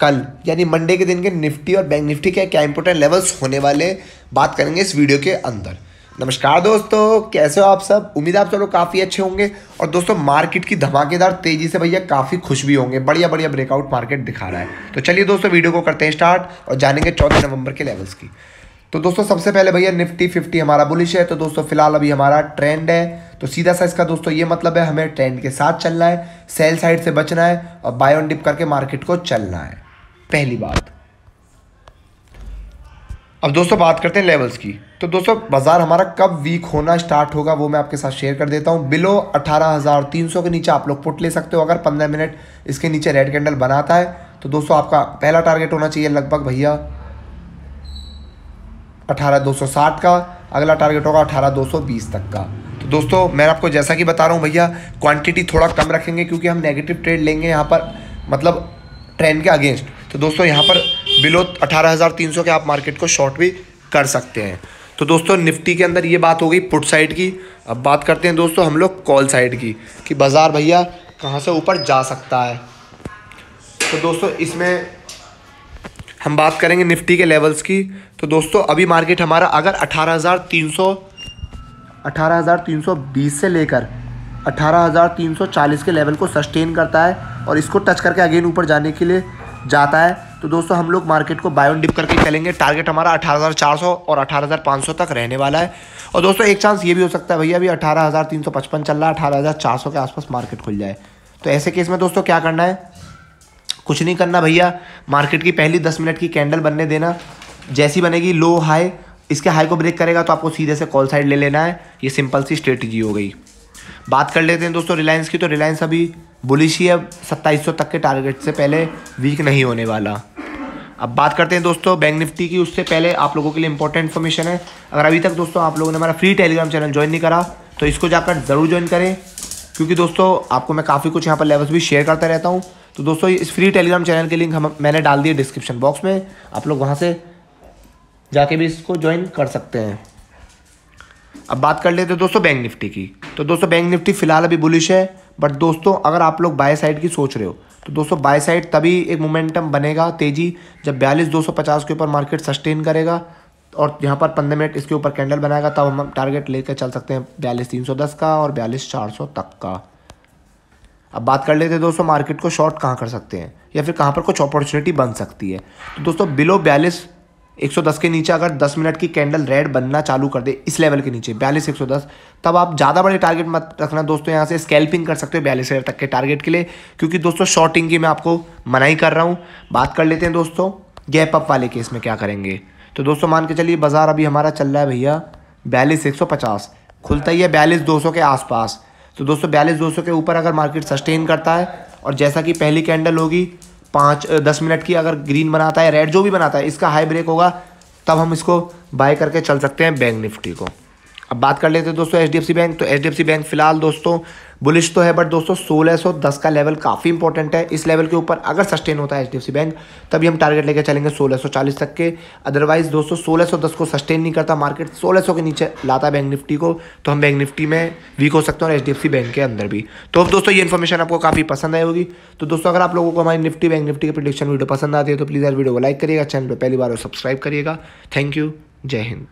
कल, यानी मंडे के दिन के निफ्टी और बैंक निफ्टी के क्या इंपॉर्टेंट लेवल्स होने वाले बात करेंगे इस वीडियो के अंदर। नमस्कार दोस्तों, कैसे हो आप सब? उम्मीद आप सब लोग काफ़ी अच्छे होंगे। और दोस्तों मार्केट की धमाकेदार तेज़ी से भैया काफ़ी खुश भी होंगे। बढ़िया बढ़िया ब्रेकआउट मार्केट दिखा रहा है। तो चलिए दोस्तों वीडियो को करते हैं स्टार्ट और जानेंगे चौदह नवंबर के लेवल्स की। तो दोस्तों, सबसे पहले भैया निफ्टी फिफ्टी हमारा बुलिश है। तो दोस्तों, फ़िलहाल अभी हमारा ट्रेंड है। तो सीधा सा इसका दोस्तों, ये मतलब है, हमें ट्रेंड के साथ चलना है। सेल साइड से बचना है और बाय ऑन डिप करके मार्केट को चलना है। पहली बात। अब दोस्तों बात करते हैं लेवल्स की। तो दोस्तों बाज़ार हमारा कब वीक होना स्टार्ट होगा वो मैं आपके साथ शेयर कर देता हूँ। बिलो 18,300 के नीचे आप लोग पुट ले सकते हो अगर 15 मिनट इसके नीचे रेड कैंडल बनाता है। तो दोस्तों आपका पहला टारगेट होना चाहिए लगभग भैया 18,260 का। अगला टारगेट होगा 18,220 तक का। तो दोस्तों मैं आपको जैसा कि बता रहा हूँ भैया क्वांटिटी थोड़ा कम रखेंगे क्योंकि हम नेगेटिव ट्रेड लेंगे यहाँ पर मतलब ट्रेंड के अगेंस्ट तो दोस्तों यहाँ पर बिलो 18,300 के आप मार्केट को शॉर्ट भी कर सकते हैं। तो दोस्तों निफ्टी के अंदर ये बात हो गई पुट साइड की। अब बात करते हैं दोस्तों हम लोग कॉल साइड की कि बाज़ार भैया कहाँ से ऊपर जा सकता है। तो दोस्तों इसमें हम बात करेंगे निफ्टी के लेवल्स की। तो दोस्तों अभी मार्केट हमारा अगर 18,300 18,320 से लेकर 18,340 के लेवल को सस्टेन करता है और इसको टच करके अगेन ऊपर जाने के लिए जाता है। तो दोस्तों हम लोग मार्केट को बायोन डिप करके चलेंगे। टारगेट हमारा 18,400 और 18,500 तक रहने वाला है। और दोस्तों एक चांस ये भी हो सकता है भैया अभी 18,355 चल रहा है 18,400 के आसपास मार्केट खुल जाए। तो ऐसे केस में दोस्तों क्या करना है? कुछ नहीं करना भैया। मार्केट की पहली दस मिनट की कैंडल बनने देना। जैसी बनेगी लो हाई इसके हाई को ब्रेक करेगा तो आपको सीधे से कॉल साइड ले लेना है। ये सिंपल सी स्ट्रेटजी हो गई। बात कर लेते हैं दोस्तों रिलायंस की। तो रिलायंस अभी बुलिश ही है, सत्ताईस तक के टारगेट से पहले वीक नहीं होने वाला। अब बात करते हैं दोस्तों बैंक निफ्टी की। उससे पहले आप लोगों के लिए इंपॉर्टेंट इन्फॉर्मेशन है। अगर अभी तक दोस्तों आप लोगों ने हमारा फ्री टेलीग्राम चैनल ज्वाइन नहीं करा तो इसको जाकर ज़रूर ज्वाइन करें। क्योंकि दोस्तों, आपको मैं काफ़ी कुछ यहाँ पर लेवल्स भी शेयर करता रहता हूँ। तो दोस्तों, इस फ्री टेलीग्राम चैनल के लिंक हम मैंने डाल दिए डिस्क्रिप्शन बॉक्स में। आप लोग वहाँ से जाके भी इसको ज्वाइन कर सकते हैं। अब बात कर लेते हैं दोस्तों बैंक निफ्टी की। तो दोस्तों बैंक निफ्टी फ़िलहाल अभी बुलिश है बट दोस्तों, अगर आप लोग बाय साइड की सोच रहे हो तो दोस्तों बाय साइड तभी एक मोमेंटम बनेगा तेज़ी जब बयालीस दो सौ पचास के ऊपर मार्केट सस्टेन करेगा और यहाँ पर पंद्रह मिनट इसके ऊपर कैंडल बनाएगा, तब हम टारगेट लेकर चल सकते हैं बयालीस तीन सौ दस का और बयालीस चार सौ तक का। अब बात कर लेते हैं दोस्तों मार्केट को शॉर्ट कहाँ कर सकते हैं या फिर कहाँ पर कुछ अपॉर्चुनिटी बन सकती है। तो दोस्तों बिलो बयालीस 110 के नीचे अगर 10 मिनट की कैंडल रेड बनना चालू कर दे, इस लेवल के नीचे, बयालीस, एक तब आप ज़्यादा बड़े टारगेट मत रखना दोस्तों, यहाँ से स्कैल्पिंग कर सकते हो बयालीस हज़ार तक के टारगेट के लिए, क्योंकि दोस्तों शॉर्टिंग की मैं आपको मनाही कर रहा हूँ। बात कर लेते हैं दोस्तों गैप अप वाले केस में क्या करेंगे। तो दोस्तों, मान के चलिए, बाज़ार अभी हमारा चल रहा है भैया बयालीस, एक सौ पचास, खुलता ही है बयालीस, दो सौ के आसपास। तो दोस्तों, बयालीस, दो सौ के ऊपर अगर मार्केट सस्टेन करता है, और जैसा कि पहली कैंडल होगी पाँच दस मिनट की अगर ग्रीन बनाता है, रेड जो भी बनाता है, इसका हाई ब्रेक होगा, तब हम इसको बाय करके चल सकते हैं बैंक निफ्टी को। अब बात कर लेते हैं दोस्तों एचडीएफसी बैंक तो एचडीएफसी बैंक फ़िलहाल दोस्तों बुलिश तो है बट दोस्तों 1610 का लेवल काफ़ी इंपॉर्टेंट है। इस लेवल के ऊपर अगर सस्टेन होता है एचडीएफसी बैंक तभी हम टारगेट लेकर चलेंगे 1640 तक के। अदरवाइज़ दोस्तों 1610 को सस्टेन नहीं करता मार्केट 1600 के नीचे लाता बैंक निफ्टी को तो हम बैंक निफ्टी में वीक हो सकते हैं और HDFC बैंक के अंदर भी। तो दोस्तों ये इन्फॉर्मेशन आपको काफ़ी पसंद आई होगी। तो दोस्तों अगर आप लोगों को हमारी निफ्टी बैंक निफ्टी की प्रोडिक्शन वीडियो पसंद आती है तो प्लीज़ यार वीडियो को लाइक करिएगा चैनल पर पहली बार सब्सक्राइब करिएगा। थैंक यू जय हिंद।